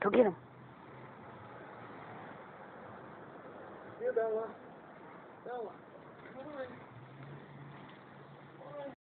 Go get him. Here, Bella. Bella.